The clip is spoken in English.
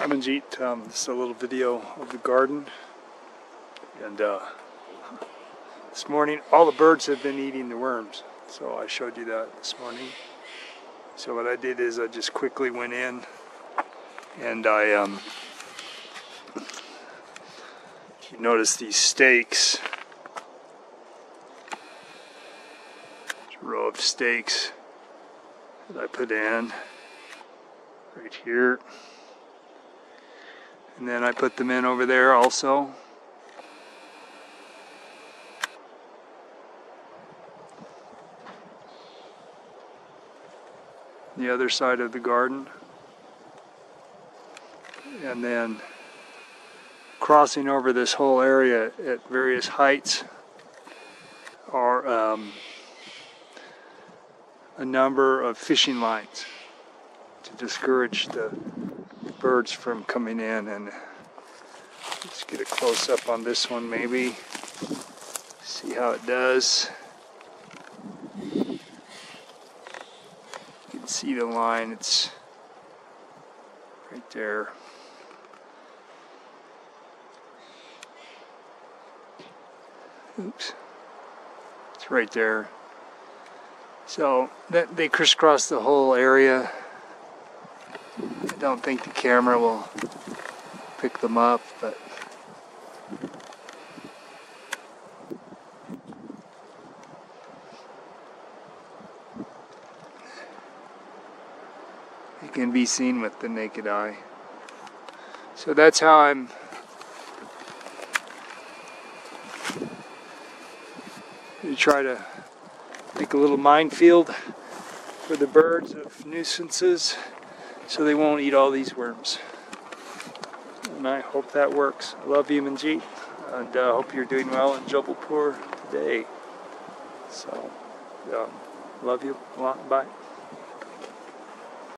I'm Manjeet. Um, this is a little video of the garden. And uh, this morning, all the birds have been eating the worms. So I showed you that this morning. So what I did is I just quickly went in and I, um, you notice these stakes, a row of stakes that I put in right here. And then I put them in over there also. The other side of the garden. And then crossing over this whole area at various heights are um, a number of fishing lines to discourage the birds from coming in and let's get a close up on this one maybe. See how it does. You can see the line it's right there. Oops. It's right there. So that they crisscross the whole area don't think the camera will pick them up, but it can be seen with the naked eye. So that's how I'm to try to make a little minefield for the birds of nuisances so they won't eat all these worms. And I hope that works. I love you, Manjeet, and I uh, hope you're doing well in Jabalpur today. So, um, love you a lot. Bye.